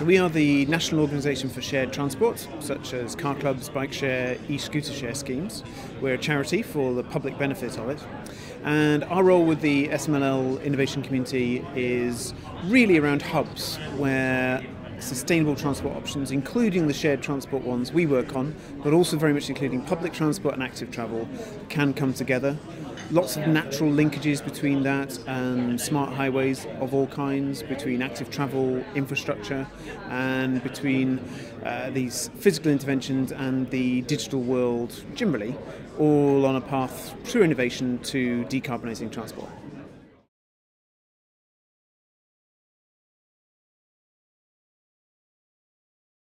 So we are the national organisation for shared transport, such as car clubs, bike share, e-scooter share schemes. We're a charity for the public benefit of it. And our role with the SMLL innovation community is really around hubs where sustainable transport options, including the shared transport ones we work on, but also very much including public transport and active travel, can come together. Lots of natural linkages between that and smart highways of all kinds, between active travel infrastructure and between uh, these physical interventions and the digital world generally, all on a path through innovation to decarbonising transport.